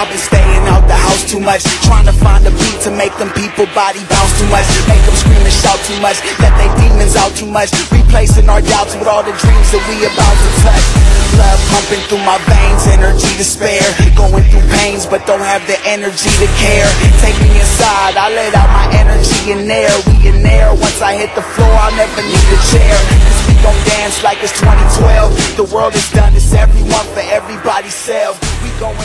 I've been staying out the house too much. Trying to find a beat to make them people body bounce too much. Make them scream and shout too much. Let they demons out too much. Replacing our doubts with all the dreams that we about to touch. Blood pumping through my veins, energy to spare. Going through pains, but don't have the energy to care. Take me inside, I let out my energy in there. We in there. Once I hit the floor, I'll never need a chair. Cause we gon' dance like it's 2012. The world is done, it's everyone for everybody's self. We going